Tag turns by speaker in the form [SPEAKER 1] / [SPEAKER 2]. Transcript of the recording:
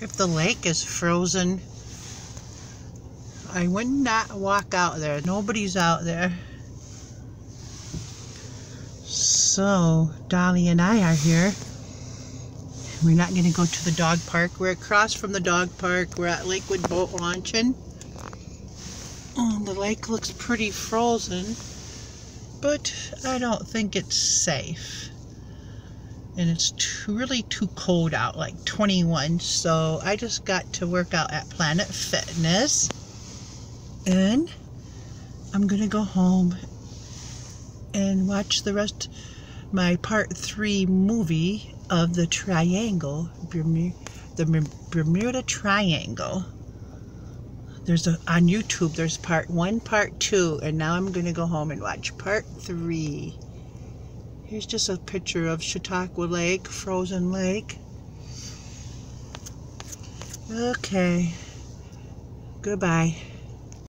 [SPEAKER 1] if the lake is frozen. I would not walk out there. Nobody's out there. So, Dolly and I are here. We're not going to go to the dog park. We're across from the dog park. We're at Lakewood Boat Launching. Oh, the lake looks pretty frozen, but I don't think it's safe. And it's too, really too cold out, like 21. So I just got to work out at Planet Fitness. And I'm to go home and watch the rest my part three movie of the triangle, the Bermuda Triangle. There's a, on YouTube, there's part one, part two, and now I'm to go home and watch part three. Here's just a picture of Chautauqua Lake, frozen lake. Okay. Goodbye.